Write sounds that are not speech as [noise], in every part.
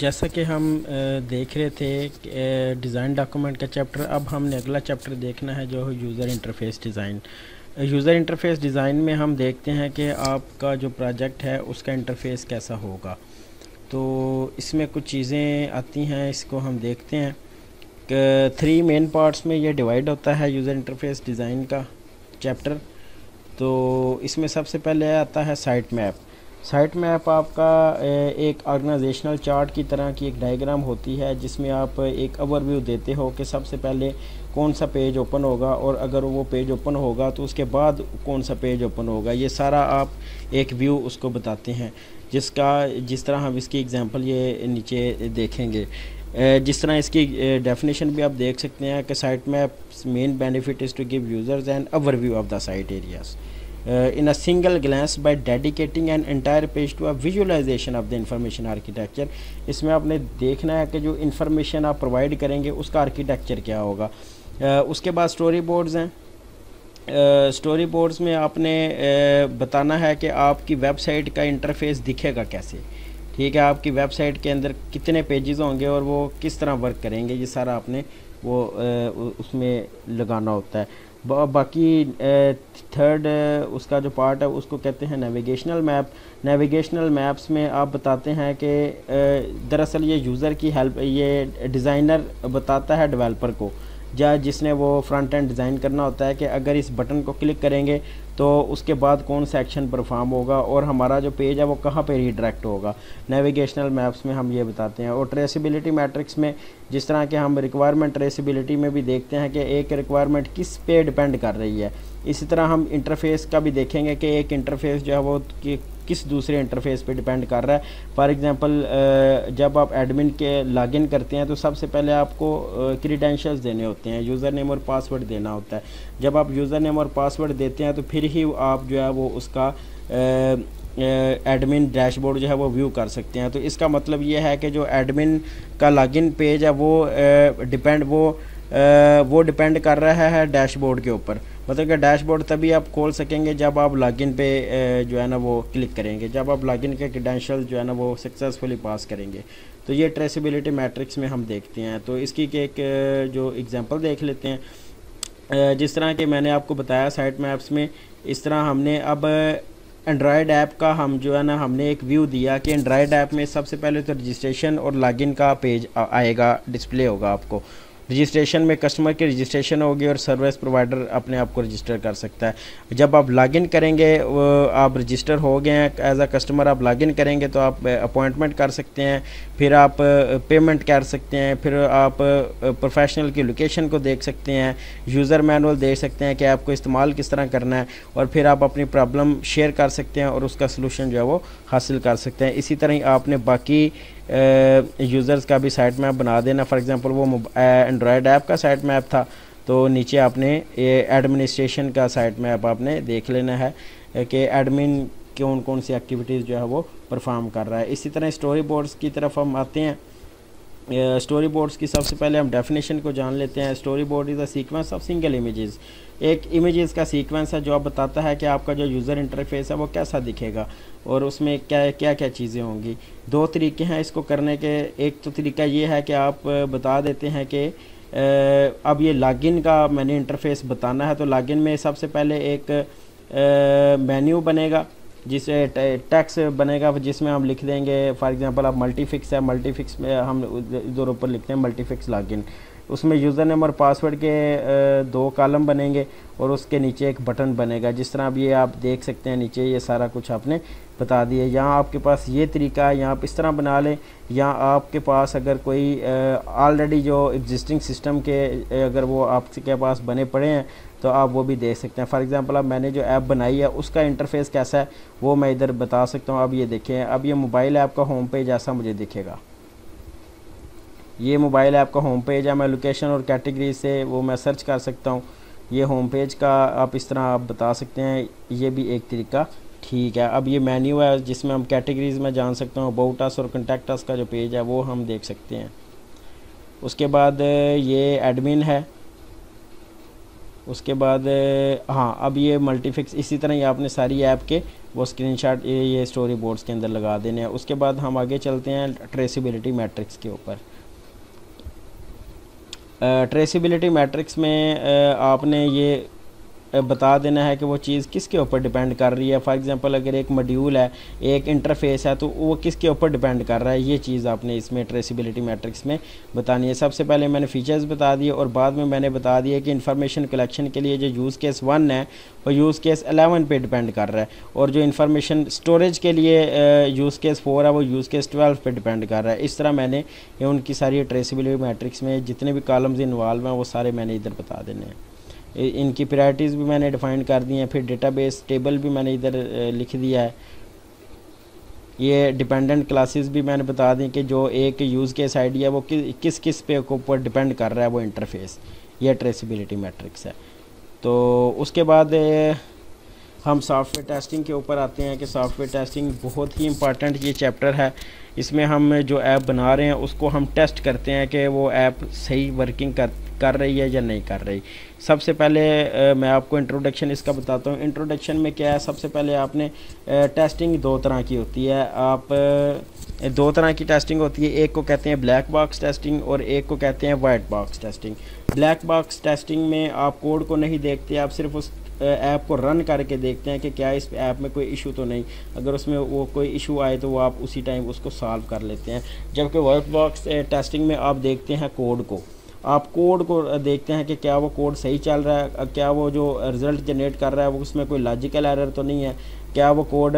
जैसा कि हम देख रहे थे डिज़ाइन डॉक्यूमेंट का चैप्टर अब हमने अगला चैप्टर देखना है जो है user interface design user interface design में हम देखते हैं कि आपका जो प्रोजेक्ट है उसका इंटरफेस कैसा होगा। तो इसमें कुछ चीज़ें आती हैं, इसको हम देखते हैं। थ्री मेन पार्ट्स में ये डिवाइड होता है यूज़र इंटरफेस डिज़ाइन का चैप्टर तो इसमें सबसे पहले आता है साइट मैप साइट मैप आपका एक ऑर्गेनाइजेशनल चार्ट की तरह की एक डायग्राम होती है, जिसमें आप एक ओवरव्यू देते हो कि सबसे पहले कौन सा पेज ओपन होगा और अगर वो पेज ओपन होगा तो उसके बाद कौन सा पेज ओपन होगा। ये सारा आप एक व्यू उसको बताते हैं, जिसका, जिस तरह हम इसकी एग्जांपल ये नीचे देखेंगे। जिस तरह इसकी डेफिनेशन भी आप देख सकते हैं कि site map main benefit is to give users and overview of the site areas uh, in a single glance by dedicating an entire page to a visualization of the information architecture. इसमें आपने देखना है कि जो information आप provide करेंगे उसका architecture क्या होगा। Uh, उसके बाद स्टोरी बोर्ड्स हैं। स्टोरी uh, बोर्ड्स में आपने uh, बताना है कि आपकी वेबसाइट का इंटरफेस दिखेगा कैसे। ठीक है आपकी वेबसाइट के अंदर कितने पेजेस होंगे और वो किस तरह वर्क करेंगे ये सारा आपने वो uh, उसमें लगाना होता है। बाकी थर्ड उसका जो पार्ट है, उसको कहते हैं नेविगेशनल मैप नेविगेशनल मैप्स में आप बताते हैं कि दरअसल ये यूज़र की हेल्प ये डिज़ाइनर बताता है डेवलपर को। या जिसने वो फ्रंट एंड डिज़ाइन करना होता है कि अगर इस बटन को क्लिक करेंगे तो उसके बाद कौन सा एक्शन परफॉर्म होगा और हमारा जो पेज है वो कहाँ पे रीडायरेक्ट होगा। नेविगेशनल मैप्स में हम ये बताते हैं। और ट्रेसिबिलिटी मैट्रिक्स में जिस तरह के हम रिक्वायरमेंट ट्रेसिबिलिटी में भी देखते हैं कि एक रिक्वायरमेंट किस पे डिपेंड कर रही है, इसी तरह हम इंटरफेस का भी देखेंगे कि एक इंटरफेस जो है वो किस दूसरे इंटरफेस पे डिपेंड कर रहा है। फॉर एग्जांपल जब आप एडमिन के लॉगिन करते हैं तो सबसे पहले आपको क्रीडेंशियल्स देने होते हैं यूज़र नेम और पासवर्ड देना होता है। जब आप यूज़र नेम और पासवर्ड देते हैं तो फिर ही आप जो है, वो उसका एडमिन डैशबोर्ड जो है, वो व्यू कर सकते हैं। तो इसका मतलब ये है कि जो एडमिन का लॉगिन पेज है, वो डिपेंड वो वो डिपेंड कर रहा है डैशबोर्ड के ऊपर। मतलब कि डैशबोर्ड तभी आप खोल सकेंगे जब आप लॉगिन पे जो है ना वो क्लिक करेंगे। जब आप लॉगिन के क्रेडेंशियल जो है ना वो सक्सेसफुली पास करेंगे। तो ये ट्रेसिबिलिटी मैट्रिक्स में हम देखते हैं। तो इसकी एक जो एग्जांपल देख लेते हैं। जिस तरह के मैंने आपको बताया साइट मैप्स में, इस तरह हमने अब एंड्रॉयड ऐप का हम जो है ना हमने एक व्यू दिया कि एंड्रॉयड ऐप में सबसे पहले तो रजिस्ट्रेशन और लॉगिन का पेज आएगा डिस्प्ले होगा आपको। रजिस्ट्रेशन में कस्टमर की रजिस्ट्रेशन होगी और सर्विस प्रोवाइडर अपने आप को रजिस्टर कर सकता है। जब आप लॉगिन करेंगे आप रजिस्टर हो गए हैं एज अ कस्टमर आप लॉगिन करेंगे तो आप अपॉइंटमेंट कर सकते हैं, फिर आप पेमेंट कर सकते हैं, फिर आप प्रोफेशनल की लोकेशन को देख सकते हैं यूज़र मैनुअल देख सकते हैं कि आपको इस्तेमाल किस तरह करना है, और फिर आप अपनी प्रॉब्लम शेयर कर सकते हैं और उसका सलूशन जो है वो हासिल कर सकते हैं। इसी तरह ही आपने बाकी यूज़र्स का भी साइट मैप बना देना। फॉर एग्ज़ाम्पल वो एंड्रॉयड ऐप का साइट मैप था तो नीचे आपने एडमिनिस्ट्रेशन का साइट मैप आपने देख लेना है कि एडमिन कौन कौन सी एक्टिविटीज़ जो है वो परफॉर्म कर रहा है। इसी तरह स्टोरी बोर्ड्स की तरफ़ हम आते हैं। स्टोरी बोर्ड्स की सबसे पहले हम डेफिनेशन को जान लेते हैं। Story board is a sequence of single images एक इमेजेस का सीक्वेंस है जो आप बताता है कि आपका जो यूज़र इंटरफेस है वो कैसा दिखेगा और उसमें क्या क्या क्या चीज़ें होंगी। दो तरीके हैं इसको करने के। एक तो तरीका ये है कि आप बता देते हैं कि अब ये लॉगिन का मैंने इंटरफेस बताना है तो लॉगिन में सबसे पहले एक मेन्यू बनेगा, जिसे टैक्स बनेगा, जिसमें हम लिख देंगे फॉर एग्जांपल आप मल्टीफिक्स है मल्टीफिक्स में हम इधर ऊपर लिखते हैं मल्टीफिक्स लॉगिन उसमें यूज़र नेम और पासवर्ड के दो कॉलम बनेंगे और उसके नीचे एक बटन बनेगा। जिस तरह अब ये आप देख सकते हैं, नीचे ये सारा कुछ आपने बता दिया। यहाँ आपके पास ये तरीका है, यहाँ आप इस तरह बना लें। या आपके पास अगर कोई ऑलरेडी जो एग्जिस्टिंग सिस्टम के अगर वो आपके पास बने पड़े हैं तो आप वो भी देख सकते हैं। फॉर एग्ज़ाम्पल अब मैंने जो ऐप बनाई है, उसका इंटरफेस कैसा है, वो मैं इधर बता सकता हूँ। अब ये देखें, अब ये मोबाइल ऐप का होम पेज ऐसा मुझे दिखेगा। ये मोबाइल ऐप का होम पेज है, मैं लोकेशन और कैटेगरी से वो मैं सर्च कर सकता हूँ। ये होम पेज का आप इस तरह आप बता सकते हैं, ये भी एक तरीका ठीक है। अब ये मेन्यू है, जिसमें हम कैटेगरीज में जान सकते हैं अबाउट और कंटेक्ट का जो पेज है, वो हम देख सकते हैं। उसके बाद, ये एडमिन है। उसके बाद हाँ अब ये मल्टीफिक्स इसी तरह ही आपने सारी ऐप के वो स्क्रीनशॉट ये ये स्टोरी बोर्ड्स के अंदर लगा देने हैं। उसके बाद हम आगे चलते हैं ट्रेसिबिलिटी मैट्रिक्स के ऊपर। ट्रेसिबिलिटी मैट्रिक्स में आपने ये बता देना है कि वो चीज़ किसके ऊपर डिपेंड कर रही है? फॉर एग्जांपल अगर एक मॉड्यूल है, एक इंटरफेस है तो वो किसके ऊपर डिपेंड कर रहा है? ये चीज़ आपने इसमें ट्रेसिबिलिटी मैट्रिक्स में बतानी है। सबसे पहले मैंने फीचर्स बता दिए और बाद में मैंने बता दिया कि इन्फॉर्मेशन कलेक्शन के लिए जो यूज़ केस वन है, वो यूज़ केस अलेवन पे डिपेंड कर रहा है। और जो इन्फॉर्मेशन स्टोरेज के लिए यूज़ केस फोर है, वो यूज़ केस ट्वेल्व पे डिपेंड कर रहा है। इस तरह मैंने उनकी सारी ट्रेसिबिलिटी मैट्रिक्स में जितने भी कॉलम्स इन्वॉल्व हैं, वो सारे मैंने इधर बता देने हैं। इनकी प्रायरिटीज़ भी मैंने डिफ़ाइन कर दी हैं फिर डेटाबेस टेबल भी मैंने इधर लिख दिया है। ये डिपेंडेंट क्लासेस भी मैंने बता दी कि जो एक यूज़ केस आईडी है वो कि, किस किस पे के ऊपर डिपेंड कर रहा है वो इंटरफेस ये ट्रेसिबिलिटी मैट्रिक्स है। तो उसके बाद हम सॉफ्टवेयर टेस्टिंग के ऊपर आते हैं कि सॉफ्टवेयर टेस्टिंग बहुत ही इंपॉर्टेंट ये चैप्टर है। इसमें हम जो ऐप बना रहे हैं उसको हम टेस्ट करते हैं कि वो ऐप सही वर्किंग कर कर रही है या नहीं कर रही। सबसे पहले मैं आपको इंट्रोडक्शन इसका बताता हूँ। इंट्रोडक्शन में क्या है? सबसे पहले आपने टेस्टिंग दो तरह की होती है। आप दो तरह की टेस्टिंग होती है। एक को कहते हैं ब्लैक बॉक्स टेस्टिंग और एक को कहते हैं white box testing black box testing में आप कोड को नहीं देखते, आप सिर्फ़ उस ऐप को रन करके देखते हैं कि क्या इस ऐप में कोई इशू तो नहीं। अगर उसमें वो कोई इशू आए तो वो आप उसी टाइम उसको सॉल्व कर लेते हैं। जबकि वाइट बॉक्स टेस्टिंग में आप देखते हैं कोड को। आप कोड को देखते हैं कि क्या वो कोड सही चल रहा है क्या वो जो रिज़ल्ट जनरेट कर रहा है, वो उसमें कोई लॉजिकल एरर तो नहीं है? क्या वो कोड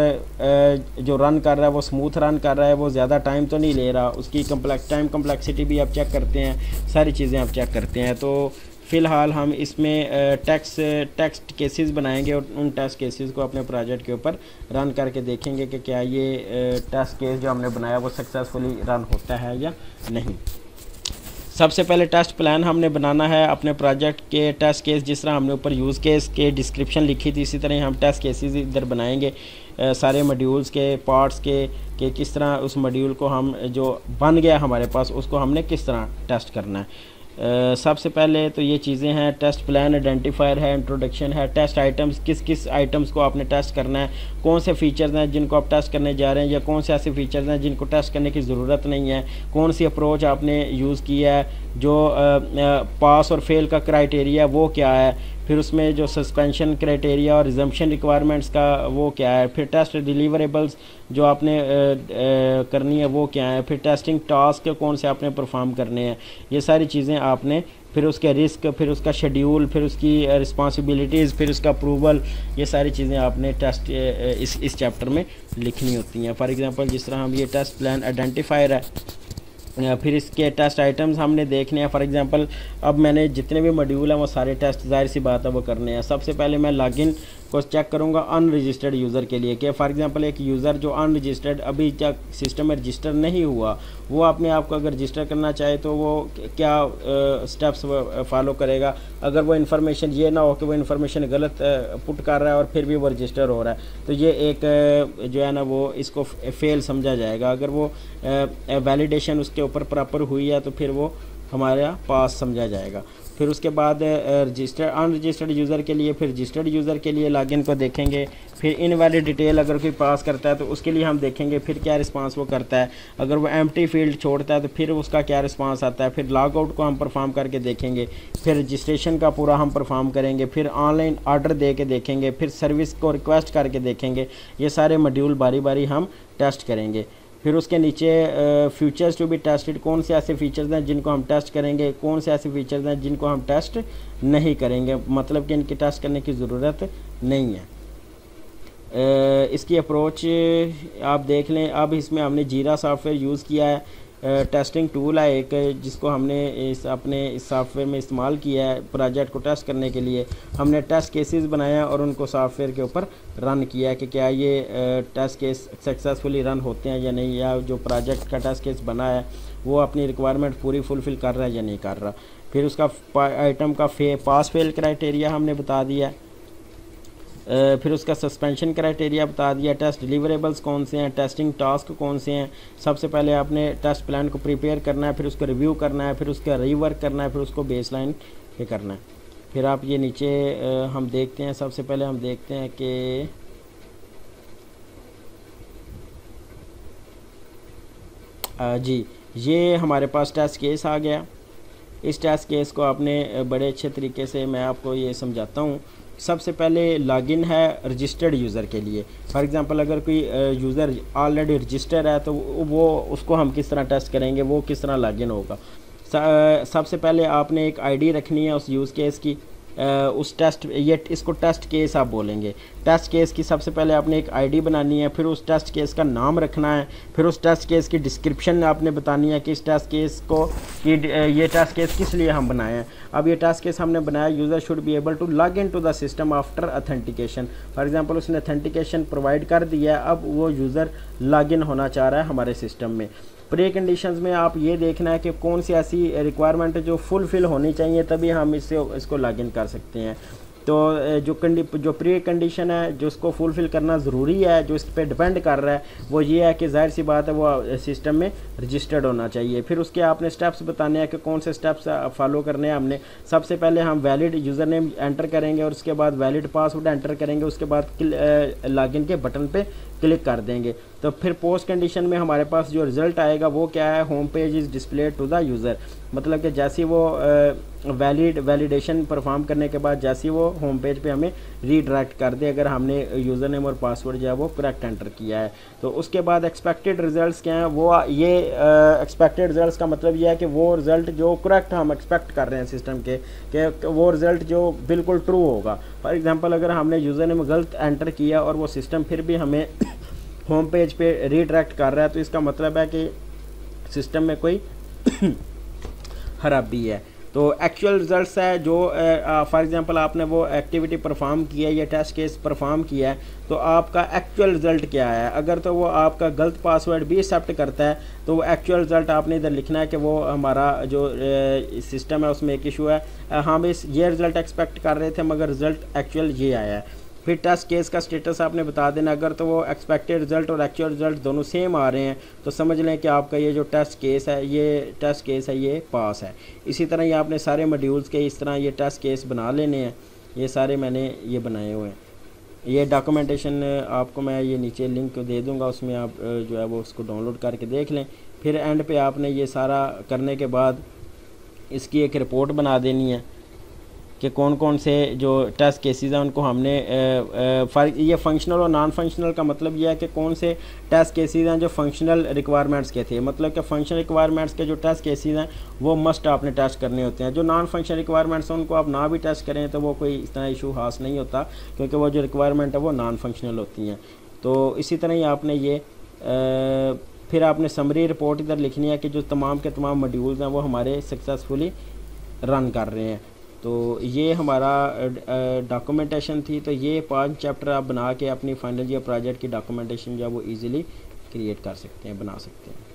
जो रन कर रहा है, वो स्मूथ रन कर रहा है, वो ज़्यादा टाइम तो नहीं ले रहा? उसकी कम्प्लेक्स टाइम कम्प्लेक्सिटी भी आप चेक करते हैं, सारी चीज़ें आप चेक करते हैं। तो फ़िलहाल हम इसमें टैक्स टेक्स्ट केसेस बनाएँगे और उन टेस्ट केसेस को अपने प्रोजेक्ट के ऊपर रन करके देखेंगे कि क्या ये टेस्ट केस जो हमने बनाया वो सक्सेसफुली रन होता है या नहीं। सबसे पहले टेस्ट प्लान हमने बनाना है अपने प्रोजेक्ट के टेस्ट केस जिस तरह हमने ऊपर यूज़ केस के डिस्क्रिप्शन लिखी थी, इसी तरह हम टेस्ट केसेस इधर बनाएँगे। सारे मॉड्यूल्स के पार्ट्स के, कि किस तरह उस मॉड्यूल को हम, जो बन गया हमारे पास, उसको हमने किस तरह टेस्ट करना है। सबसे पहले तो ये चीज़ें हैं टेस्ट प्लान आइडेंटिफायर है इंट्रोडक्शन है टेस्ट आइटम्स किस किस आइटम्स को आपने टेस्ट करना है कौन से फीचर्स हैं जिनको आप टेस्ट करने जा रहे हैं या कौन से ऐसे फीचर्स हैं जिनको टेस्ट करने की ज़रूरत नहीं है कौन सी अप्रोच आपने यूज़ किया है जो आ, आ, पास और फेल का क्राइटेरिया वो क्या है फिर उसमें जो सस्पेंशन क्राइटेरिया और रिजम्पशन रिक्वायरमेंट्स का वो क्या है? फिर टेस्ट डिलीवरेबल्स जो आपने आ, आ, करनी है वो क्या है? फिर टेस्टिंग टास्क कौन से आपने परफॉर्म करने हैं? ये सारी चीज़ें आपने फिर उसके रिस्क फिर उसका शेड्यूल फिर उसकी रिस्पॉन्सिबिलिटीज़ फिर उसका अप्रूवल ये सारी चीज़ें आपने टेस्ट इस इस चैप्टर में लिखनी होती हैं। फॉर एग्ज़ाम्पल जिस तरह हम ये टेस्ट प्लान आइडेंटिफायर है फिर इसके टेस्ट आइटम्स हमने देखने हैं। फॉर एग्जांपल अब मैंने जितने भी मॉड्यूल हैं, वो सारे टेस्ट ज़ाहिर सी बात है वो करने हैं। सबसे पहले मैं लॉगिन को चेक करूँगा अनरजिस्टर्ड यूज़र के लिए कि फॉर एग्जांपल एक यूज़र जो अनरजिस्टर्ड अभी तक सिस्टम में रजिस्टर नहीं हुआ, वो अपने आप को अगर रजिस्टर करना चाहे तो वो क्या स्टेप्स फॉलो करेगा। अगर वो इन्फॉर्मेशन ये ना हो कि वो इन्फॉर्मेशन गलत पुट कर रहा है और फिर भी वो रजिस्टर हो रहा है तो ये एक जो है ना वो इसको फेल समझा जाएगा। अगर वो वैलिडेशन उसके ऊपर प्रॉपर हुई है तो फिर वो हमारा पास समझा जाएगा। फिर उसके बाद रजिस्टर अनरजिस्टर्ड यूज़र के लिए फिर रजिस्टर्ड यूज़र के लिए लॉगिन को देखेंगे। फिर इन इनवैलिड डिटेल अगर कोई पास करता है तो उसके लिए हम देखेंगे फिर क्या रिस्पांस वो करता है। अगर वो एम फ़ील्ड छोड़ता है तो फिर उसका क्या रिस्पांस आता है। फिर लॉग आउट को हम परफॉर्म करके देखेंगे। फिर रजिस्ट्रेशन का पूरा हम परफॉर्म करेंगे। फिर ऑनलाइन ऑर्डर दे के देखेंगे। फिर सर्विस को रिक्वेस्ट करके देखेंगे। ये सारे मॉड्यूल बारी बारी हम टेस्ट करेंगे। फिर उसके नीचे फीचर्स टू बी टेस्टेड कौन से ऐसे फीचर्स हैं जिनको हम टेस्ट करेंगे, कौन से ऐसे फीचर्स हैं जिनको हम टेस्ट नहीं करेंगे? मतलब कि इनकी टेस्ट करने की ज़रूरत नहीं है। इसकी अप्रोच आप देख लें, अब इसमें हमने जीरा सॉफ्टवेयर यूज़ किया है। टेस्टिंग टूल है एक, जिसको हमने इस अपने इस सॉफ्टवेयर में इस्तेमाल किया है प्रोजेक्ट को टेस्ट करने के लिए। हमने टेस्ट केसेस बनाया और उनको सॉफ्टवेयर के ऊपर रन किया है कि क्या ये टेस्ट केस सक्सेसफुली रन होते हैं या नहीं, या जो प्रोजेक्ट का टेस्ट केस बना है, वो अपनी रिक्वायरमेंट पूरी फुलफ़िल कर रहा है या नहीं कर रहा। फिर उसका आइटम का फे पास फेल क्राइटेरिया हमने बता दिया। है फिर उसका सस्पेंशन क्राइटेरिया बता दिया टेस्ट डिलीवरेबल्स कौन से हैं टेस्टिंग टास्क कौन से हैं? सबसे पहले आपने टेस्ट प्लान को प्रिपेयर करना है, फिर उसको रिव्यू करना है, फिर उसका रीवर्क करना है, फिर उसको बेस लाइन पे करना है। फिर आप ये नीचे हम देखते हैं, सबसे पहले हम देखते हैं कि जी, ये हमारे पास टेस्ट केस आ गया। इस टेस्ट केस को आपने बड़े अच्छे तरीके से मैं आपको ये समझाता हूँ। सबसे पहले लॉगिन है रजिस्टर्ड यूज़र के लिए। फॉर एग्ज़ाम्पल अगर कोई यूज़र ऑलरेडी रजिस्टर है तो वो, उसको हम किस तरह टेस्ट करेंगे, वो किस तरह लॉगिन होगा। सबसे पहले आपने एक आईडी रखनी है उस यूज़ केस की। उस टेस्ट ये इसको टेस्ट केस आप बोलेंगे। टेस्ट केस की सबसे पहले आपने एक आईडी बनानी है, फिर उस टेस्ट केस का नाम रखना है, फिर उस टेस्ट केस की डिस्क्रिप्शन आपने बतानी है कि इस टेस्ट केस को, कि ये टेस्ट केस किस लिए हम बनाए हैं। अब ये टेस्ट केस हमने बनाया user should be able to log in to the system after authentication for example उसने अथेंटिकेशन प्रोवाइड कर दिया है अब वो यूज़र लॉग इन होना चाह रहा है हमारे सिस्टम में। प्री कंडीशंस में आप ये देखना है कि कौन सी ऐसी रिक्वायरमेंट जो फुलफ़िल होनी चाहिए, तभी हम इससे, इसको लॉगिन कर सकते हैं। तो जो कंडी जो प्री कंडीशन है, जो उसको फुलफ़िल करना ज़रूरी है, जो इस पर डिपेंड कर रहा है, वो ये है कि ज़ाहिर सी बात है वो सिस्टम में रजिस्टर्ड होना चाहिए। फिर उसके आपने स्टेप्स बताने हैं कि कौन से स्टेप्स फॉलो करने हैं हमने। सबसे पहले हम वैलिड यूज़र नेम एंटर करेंगे और उसके बाद वैलिड पासवर्ड एंटर करेंगे। उसके बाद लॉगिन के बटन पे क्लिक कर देंगे। तो फिर पोस्ट कंडीशन में हमारे पास जो रिज़ल्ट आएगा, वो क्या है? Home page is display to the user मतलब कि जैसी वो वैलिड वैलिडेशन परफॉर्म करने के बाद जैसी वो होम पेज पे हमें रीडायरेक्ट कर दे, अगर हमने यूज़र नेम और पासवर्ड जो है वो करेक्ट एंटर किया है। तो उसके बाद एक्सपेक्टेड रिजल्ट्स क्या हैं? वो ये एक्सपेक्टेड रिजल्ट्स का मतलब ये है कि वो रिज़ल्ट जो करेक्ट हम एक्सपेक्ट कर रहे हैं सिस्टम के, कि वो रिज़ल्ट जो बिल्कुल ट्रू होगा। फॉर एग्ज़ाम्पल अगर हमने यूज़र नेम गलत एंटर किया और वो सिस्टम फिर भी हमें होम पेज पे रीडायरेक्ट कर रहा है तो इसका मतलब है कि सिस्टम में कोई [coughs] खराबी है। तो एक्चुअल रिजल्ट्स है जो फॉर एग्जांपल आपने वो एक्टिविटी परफॉर्म किया है या टेस्ट केस परफॉर्म किया है तो आपका एक्चुअल रिज़ल्ट क्या है? अगर तो वो आपका गलत पासवर्ड भी एक्सेप्ट करता है तो वो एक्चुअल रिज़ल्ट आपने इधर लिखना है कि वो हमारा जो सिस्टम है, उसमें एक इशू है। हम इस ये रिज़ल्ट एक्सपेक्ट कर रहे थे, मगर रिज़ल्ट एक्चुअल ये आया है। फिर टेस्ट केस का स्टेटस आपने बता देना। अगर तो वो एक्सपेक्टेड रिज़ल्ट और एक्चुअल रिज़ल्ट दोनों सेम आ रहे हैं तो समझ लें कि आपका ये जो टेस्ट केस है, ये टेस्ट केस है, ये पास है। इसी तरह ये आपने सारे मॉड्यूल्स के इस तरह ये टेस्ट केस बना लेने हैं। ये सारे मैंने ये बनाए हुए हैं। ये डॉक्यूमेंटेशन आपको मैं ये नीचे लिंक दे दूँगा, उसमें आप जो है वो उसको डाउनलोड करके देख लें। फिर एंड पे आपने ये सारा करने के बाद इसकी एक रिपोर्ट बना देनी है। कि कौन कौन से जो टेस्ट केसेस हैं उनको हमने ये फंक्शनल और नॉन फंक्शनल का मतलब ये है कि कौन से टेस्ट केसेस हैं जो फंक्शनल रिक्वायरमेंट्स के थे। मतलब कि फंक्शनल रिक्वायरमेंट्स के जो टेस्ट केसेस हैं वो मस्ट आपने टेस्ट करने होते हैं। जो नॉन फंक्शनल रिक्वायरमेंट्स हैं उनको आप ना भी टेस्ट करें तो वो कोई इस तरह इशू हास नहीं होता क्योंकि वो जो रिक्वायरमेंट है वो नॉन फंक्शनल होती हैं। तो इसी तरह ही आपने ये आ, फिर आपने समरी रिपोर्ट इधर लिखनी है कि जो तमाम के तमाम मॉड्यूल्स हैं वो हमारे सक्सेसफुली रन कर रहे हैं। तो ये हमारा डॉक्यूमेंटेशन थी तो ये पाँच चैप्टर आप बना के अपनी फाइनल ईयर प्रोजेक्ट की डॉक्यूमेंटेशन जो है वो ईज़िली क्रिएट कर सकते हैं, बना सकते हैं।